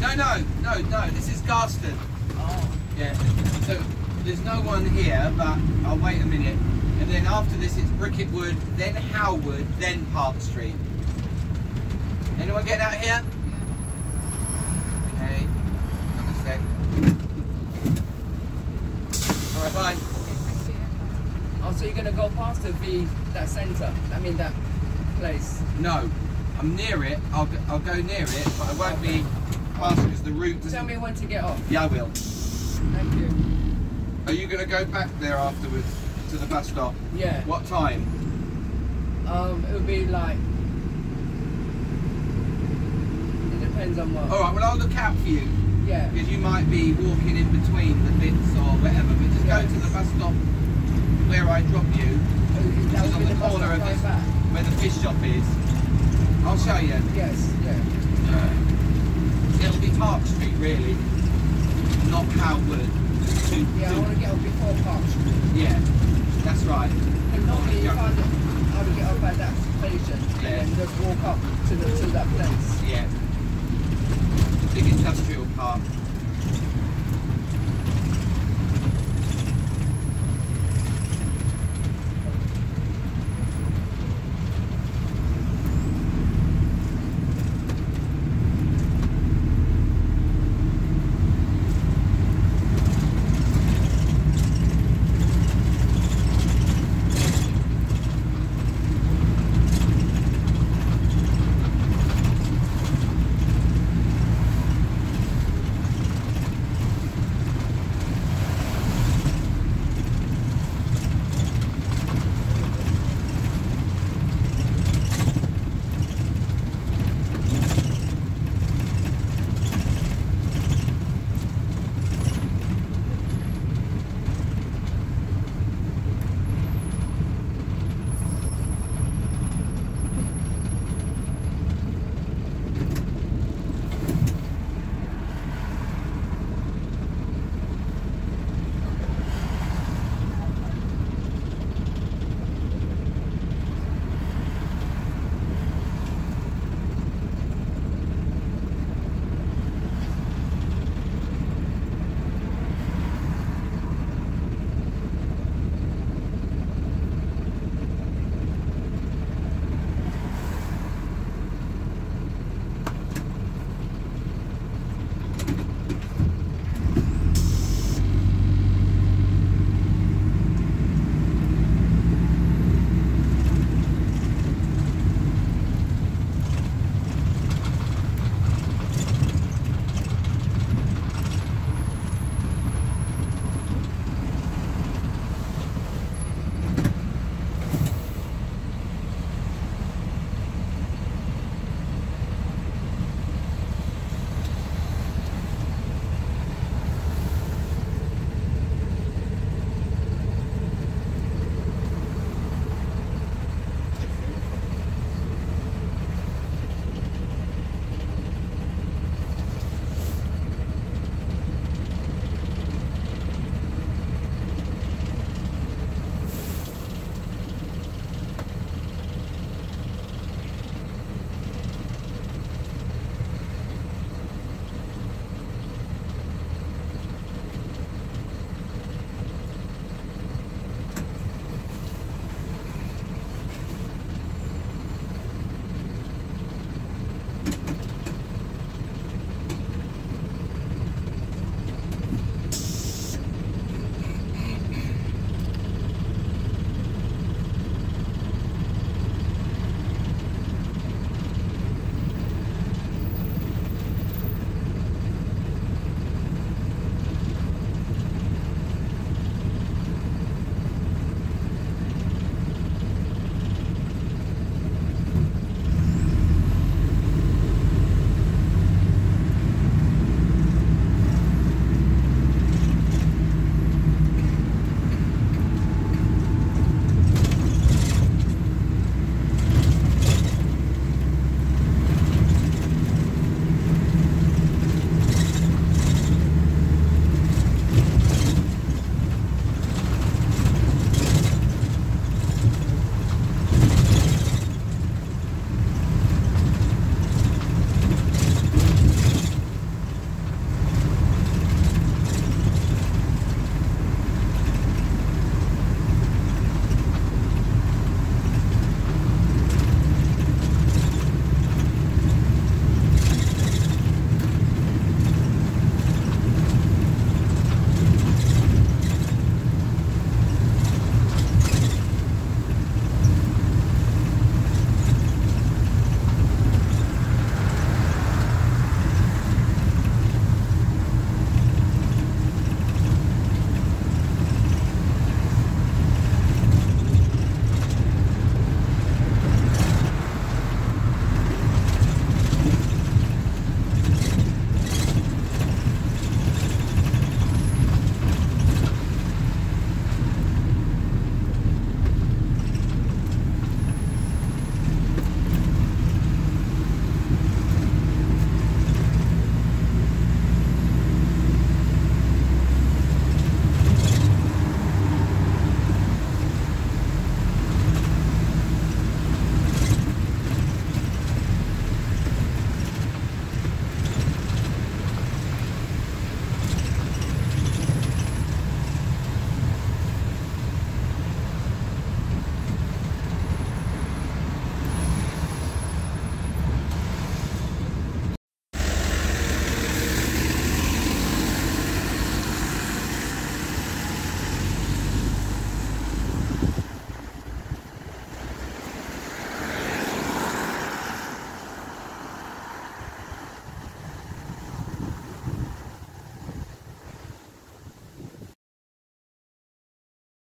no, no, no. No. This is Garston. Oh. Yeah. So there's no one here, but I'll wait a minute. And then after this, it's Bricket Wood, then How Wood, then Park Street. Anyone getting out here? Okay. Have a sec. All right, bye. Oh, so you're gonna go past the V, that centre? I mean that place. No, I'm near it. I'll go, I'll go near it, but I won't be past it because the route Tell doesn't. me when to get off. Yeah, I will. Thank you. Are you going to go back there afterwards to the bus stop? Yeah. What time? Um, it would be like. It depends on what. All right. Well, I'll look out for you Yeah. because you might be walking in between the bits or whatever. But just go to the bus stop where I drop you, That which is on the corner of this, where the fish shop is. I'll show you. Yes. Yeah. Uh, it'll be Park Street, really, not How Wood. Too- Yeah. I want to get off before Park Street. yeah, that's right. And normally if Yeah. I, I would get off at that station Yeah. and just walk up to the to that place. Yeah.